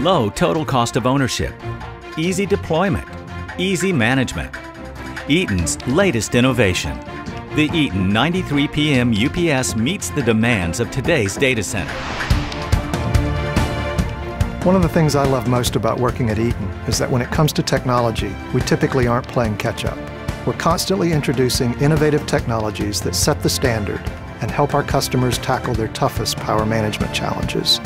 low total cost of ownership, easy deployment, easy management. Eaton's latest innovation. The Eaton 93PM UPS meets the demands of today's data center. One of the things I love most about working at Eaton is that when it comes to technology, we typically aren't playing catch up. We're constantly introducing innovative technologies that set the standard and help our customers tackle their toughest power management challenges.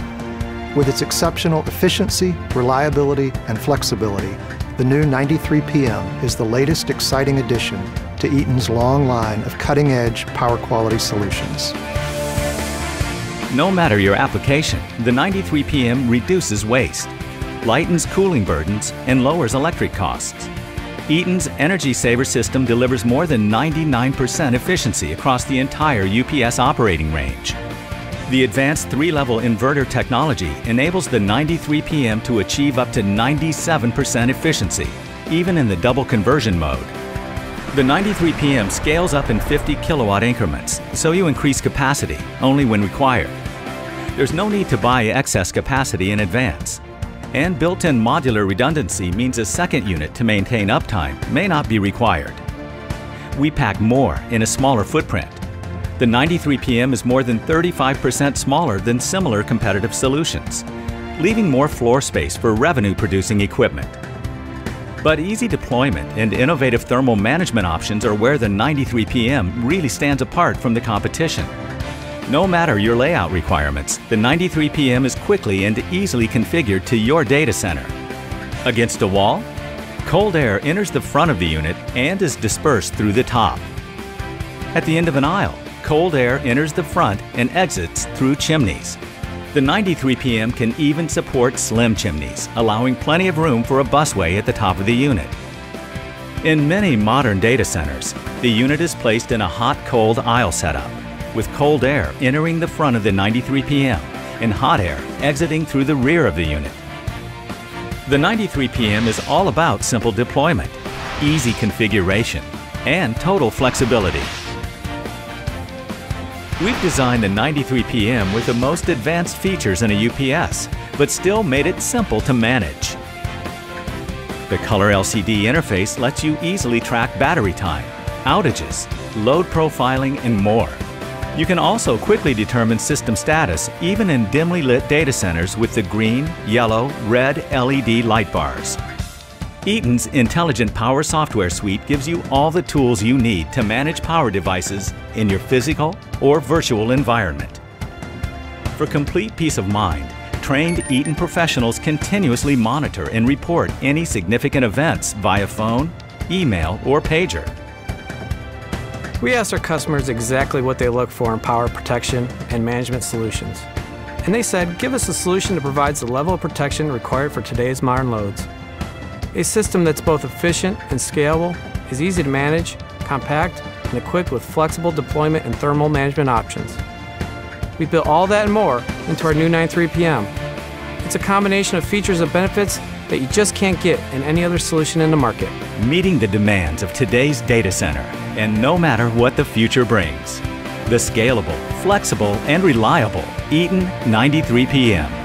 With its exceptional efficiency, reliability, and flexibility, the new 93PM is the latest exciting addition to Eaton's long line of cutting-edge power quality solutions. No matter your application, the 93PM reduces waste, lightens cooling burdens, and lowers electric costs. Eaton's Energy Saver system delivers more than 99% efficiency across the entire UPS operating range. The advanced three-level inverter technology enables the 93PM to achieve up to 97% efficiency, even in the double conversion mode. The 93PM scales up in 50 kilowatt increments, so you increase capacity only when required. There's no need to buy excess capacity in advance. And built-in modular redundancy means a second unit to maintain uptime may not be required. We pack more in a smaller footprint. The 93PM is more than 35% smaller than similar competitive solutions, leaving more floor space for revenue-producing equipment. But easy deployment and innovative thermal management options are where the 93PM really stands apart from the competition. No matter your layout requirements, the 93PM is quickly and easily configured to your data center. Against a wall? Cold air enters the front of the unit and is dispersed through the top. At the end of an aisle, cold air enters the front and exits through chimneys. The 93PM can even support slim chimneys, allowing plenty of room for a busway at the top of the unit. In many modern data centers, the unit is placed in a hot-cold aisle setup with cold air entering the front of the 93PM and hot air exiting through the rear of the unit. The 93PM is all about simple deployment, easy configuration, and total flexibility. We've designed the 93PM with the most advanced features in a UPS, but still made it simple to manage. The color LCD interface lets you easily track battery time, outages, load profiling, and more. You can also quickly determine system status even in dimly lit data centers with the green, yellow, red LED light bars. Eaton's Intelligent Power Software Suite gives you all the tools you need to manage power devices in your physical or virtual environment. For complete peace of mind, trained Eaton professionals continuously monitor and report any significant events via phone, email, or pager. We asked our customers exactly what they look for in power protection and management solutions. And they said, give us a solution that provides the level of protection required for today's modern loads. A system that's both efficient and scalable, is easy to manage, compact, and equipped with flexible deployment and thermal management options. We built all that and more into our new 93PM. It's a combination of features and benefits that you just can't get in any other solution in the market. Meeting the demands of today's data center and no matter what the future brings. The scalable, flexible, and reliable Eaton 93PM.